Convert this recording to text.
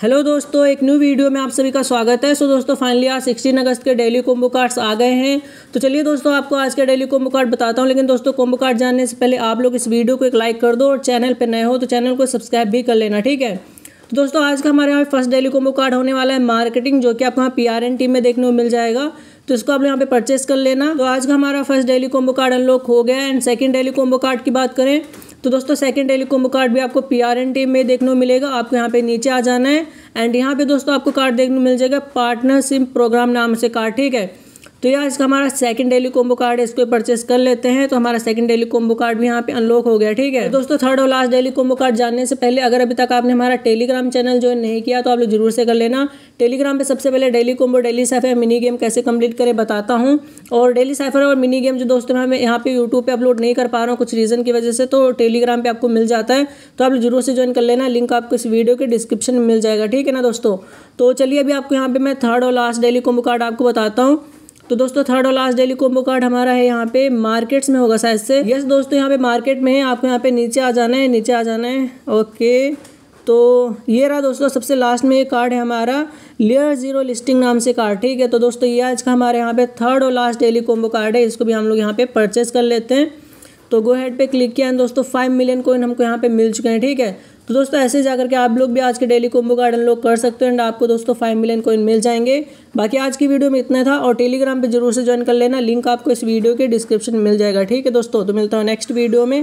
Hello दोस्तों, एक new video में आप सभी का स्वागत है। सो दोस्तों फाइनली आज 16 अगस्त के डेली कोम्बो कार्ड्स आ गए हैं। तो चलिए दोस्तों, आपको आज के डेली कोम्बो कार्ड बताता हूँ। लेकिन दोस्तों कोम्बो कार्ड जानने से पहले आप लोग इस वीडियो को एक लाइक कर दो और चैनल पर नए हो तो चैनल को सब्सक्राइब भी कर लेना, ठीक है? तो दोस्तों, आज का हमारे यहाँ फ़र्स्ट डेली कोम्बो कार्ड होने वाला है मार्केटिंग जो कि आपको यहाँ पी आर एन टीम में देखने को मिल जाएगा। तो इसको आप यहाँ पे परचेस कर लेना। तो आज का हमारा first daily combo card unlock हो गया and second daily combo card की बात करें तो दोस्तों सेकंड डेली कोम्बो कार्ड भी आपको पी आर एन टी में देखने को मिलेगा। आपको यहाँ पे नीचे आ जाना है। एंड यहाँ पे दोस्तों, आपको कार्ड देखने को मिल जाएगा। पार्टनरशिप प्रोग्राम नाम से कार्ड ठीक है? तो यार इसका हमारा सेकंड डेली कोम्बो कार्ड है, इसको परचेस कर लेते हैं तो हमारा सेकंड डेली कोम्बो कार्ड भी यहाँ पे अनलॉक हो गया, ठीक है? तो दोस्तों थर्ड और लास्ट डेली कोम्बो कार्ड जानने से पहले, अगर अभी तक आपने हमारा टेलीग्राम चैनल ज्वाइन नहीं किया तो आप लोग ज़रूर से कर लेना। टेलीग्राम पे सबसे पहले daily combo daily cipher mini game कैसे कंप्लीट करें बताता हूँ। और डेली साइफर और मिनी गेम जो दोस्तों मैं यहाँ पे यूट्यूब पर अपलोड नहीं कर पा रहा हूँ, कुछ रीज़न की वजह से तो टेलीग्राम पर आपको मिल जाता है। तो आप लोग ज़रूर से ज्वाइन कर लेना लिंक आपको इस वीडियो के डिस्क्रिप्शन में मिल जाएगा, ठीक है ना दोस्तों? तो चलिए, अभी आपको यहाँ पे मैं थर्ड और लास्ट डेली कोम्बो कार्ड आपको बताता हूँ। तो दोस्तों थर्ड और लास्ट डेली कोम्बो कार्ड हमारा है यहाँ पे। मार्केट्स में होगा शायद से। यस दोस्तों, यहाँ पे मार्केट में है। आपको यहाँ पे नीचे आ जाना है, नीचे आ जाना है। ओके तो ये रहा दोस्तों, सबसे लास्ट में ये कार्ड है हमारा। लेयर ज़ीरो लिस्टिंग नाम से कार्ड ठीक है? तो दोस्तों, ये आज का हमारे यहाँ पे थर्ड और लास्ट डेली कोम्बो कार्ड है। इसको भी हम लोग यहाँ पे परचेस कर लेते हैं। तो गो हेड पे क्लिक किया है दोस्तों फाइव मिलियन कोइन हमको यहाँ पे मिल चुके हैं, ठीक है? तो दोस्तों, ऐसे जाकर के आप लोग भी आज के डेली कोम्बो कार्ड अनलॉक कर सकते हैं एंड आपको दोस्तों फाइव मिलियन कोइन मिल जाएँगे। बाकी आज की वीडियो में इतना था और टेलीग्राम पर ज़रूर से ज्वाइन कर लेना। लिंक आपको इस वीडियो के डिस्क्रिप्शन में मिल जाएगा। ठीक है दोस्तों तो मिलता हूँ नेक्स्ट वीडियो में।